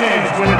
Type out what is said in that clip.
This game's winner